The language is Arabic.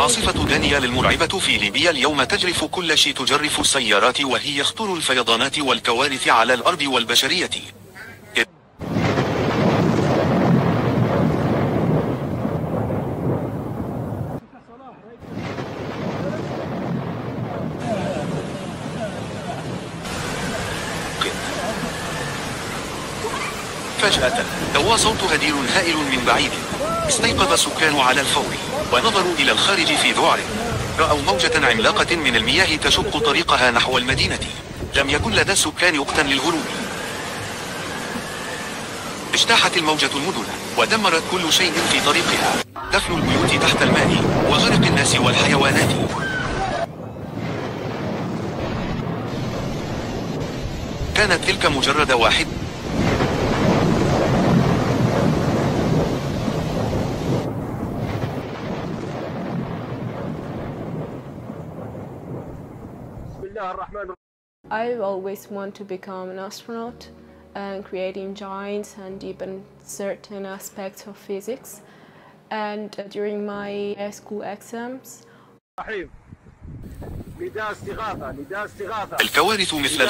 عاصفة دانيال المرعبة في ليبيا اليوم تجرف كل شيء تجرف السيارات وهي يخطر الفيضانات والكوارث على الأرض والبشرية. فجأة دوا صوت هدير هائل من بعيد. استيقظ السكان على الفور ونظروا إلى الخارج في ذعر رأوا موجة عملاقة من المياه تشق طريقها نحو المدينة. لم يكن لدى السكان وقتا للهروب اجتاحت الموجة المدن ودمرت كل شيء في طريقها. دفن البيوت تحت الماء وغرق الناس والحيوانات. كانت تلك مجرد واحد. I always want to become an astronaut and creating giants and even certain aspects of physics. And uh, during my high school exams, الكوارث مثل